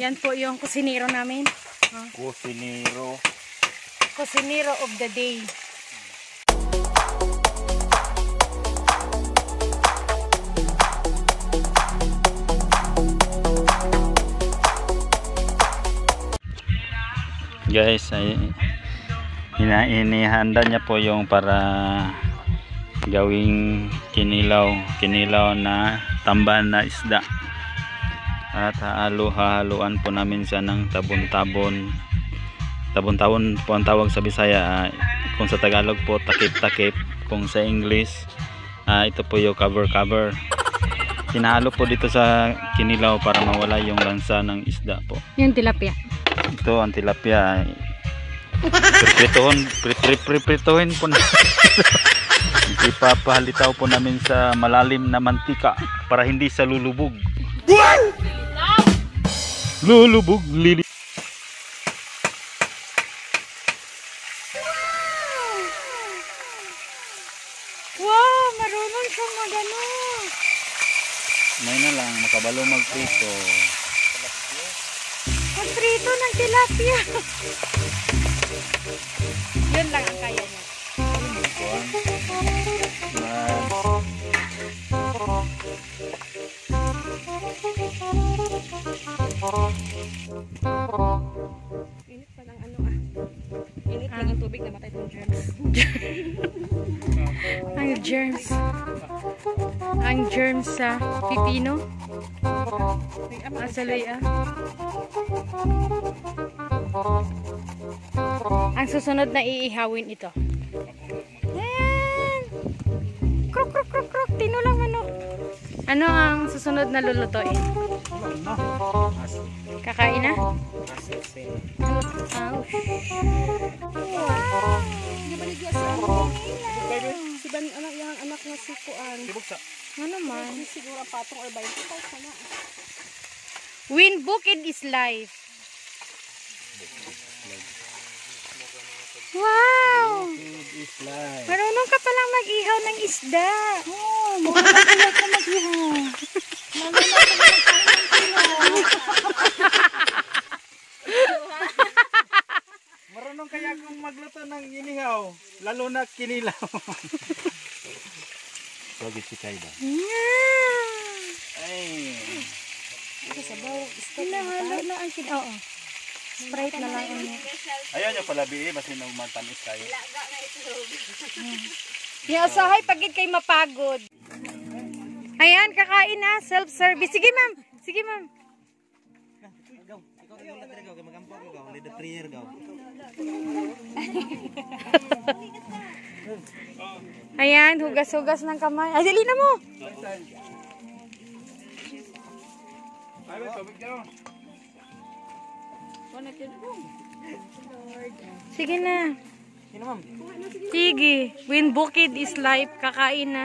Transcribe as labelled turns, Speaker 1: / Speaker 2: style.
Speaker 1: Yan po yung kusinero namin.
Speaker 2: Kusinero.
Speaker 1: Kusinero of the day.
Speaker 2: Guys, ay inihanda niya po yung para gawing kinilaw, kinilaw na tamban na isda. At halo-haluan po namin siya ng tabon-tabon. Tabon-tabon po ang tawag sa Bisaya. ah, kung sa Tagalog po takip-takip, kung sa English ah, ito po yung cover-cover. Hinahalo po dito sa kinilaw para mawala yung lansa ng isda po
Speaker 1: Yung tilapia.
Speaker 2: ito ang tilapia pripritohin pripritohin po na ipapahalitaw po namin sa malalim na mantika para hindi sa lulubog lulubog lili
Speaker 1: Wow! Marunong siyang magano.
Speaker 2: may na lang makabalo magprito
Speaker 1: Magprito ng tilapia. Yun lang ang kaya niya.
Speaker 2: Mas,
Speaker 3: Init pa ng ano ah. Init lang ang tubig, namatay itong germs.
Speaker 1: Ang germs. Ang germs sa pipino. Asaloy ah. Ang susunod na iihawin ito. Ayan! Krok, krok, krok, krok. Tinulang manok. Ano ang susunod na lulutuin? Kakain na? Ouch.
Speaker 3: Si Ban, anak yung anak na si Kuan.
Speaker 1: Ano naman?
Speaker 3: Siguro patong or 20 sana.
Speaker 1: Win Bukid is life. Wow! Marunong ka palang mag-ihaw ng isda.
Speaker 3: Oh, makakalalat na mag-ihaw.
Speaker 2: Marunong kaya kung magluto ng inihaw, lalo na kinilaw. Bagit si Kaida.
Speaker 1: Yeah.
Speaker 2: Ay.
Speaker 1: Hinahalo na ang kin... Oo. Sprite na lang ano.
Speaker 2: Ayaw niyo pala bihi, basta nung matamis kayo.
Speaker 1: Yung asahay pagid kay mapagod. Ayan, kakain na. Self-service. Sige, ma'am. Sige, ma'am. Ayan, hugas-hugas ng kamay. Ay, dali na mo. Sige na. Sige. Win Bukid is life. Kakain na.